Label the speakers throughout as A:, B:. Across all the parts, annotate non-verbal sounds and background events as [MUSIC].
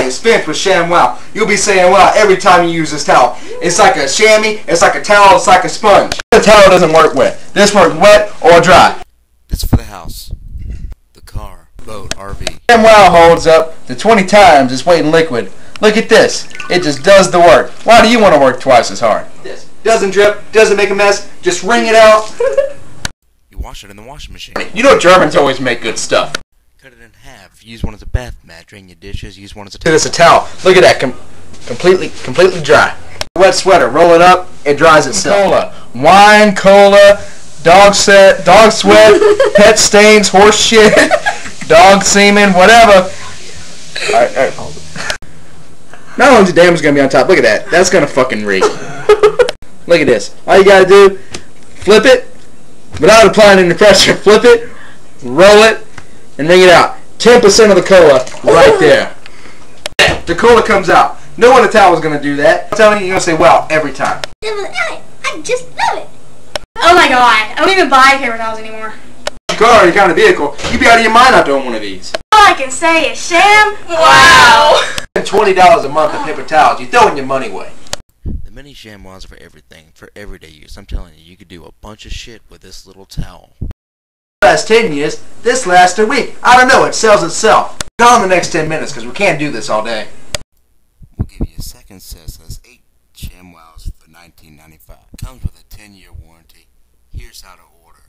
A: sky is finished with ShamWow. You'll be saying wow every time you use this towel. It's like a chamois, it's like a towel, it's like a sponge. The towel doesn't work wet. This works wet or dry.
B: This for the house, the car, boat, RV.
A: ShamWow holds up to 20 times its weight in liquid. Look at this. It just does the work. Why do you want to work twice as hard? This. Doesn't drip, doesn't make a mess, just wring it out.
B: You wash it in the washing machine.
A: You know Germans always make good stuff.
B: Cut it in half. Use one as a bath mat. Drain your dishes. Use one as a
A: Look at this, a towel. Look at that, com- completely, completely dry. Wet sweater, roll it up, it dries itself. Cola, wine, cola, dog set, dog sweat, [LAUGHS] pet stains, horse shit, dog semen, whatever. All right, all right. Not only is the damage gonna be on top, look at that. That's gonna fucking reek. [LAUGHS] look at this. All you gotta do, flip it, without applying any pressure. [LAUGHS] Flip it, roll it, and wring it out. 10% of the cola right there. The cola comes out. No one at towel is going to do that. I'm telling you, you're going to say, wow, every time.
C: I, I just love it. Oh my god, I don't even buy paper towels anymore.
A: Car, your kind of vehicle, you'd be out of your mind after owning one of these.
C: All I can say is sham. Wow.
A: And $20 a month of paper towels, you're throwing your money away.
B: The mini ShamWows are for everything, for everyday use. I'm telling you, you could do a bunch of shit with this little towel.
A: Last 10 years, this lasts a week. I don't know, it sells itself. Call in the next 10 minutes because we can't do this all day.
B: We'll give you a second set, so that's eight ShamWows for 19.95. Comes with a 10-year warranty. Here's how to order.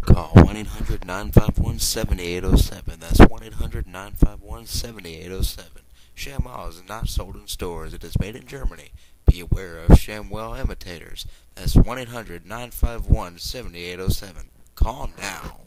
B: Call 1-800-951-7807. That's 1-800-951-7807. ShamWow is not sold in stores. It is made in Germany. Be aware of ShamWow imitators. That's 1-800-951-7807. Call now.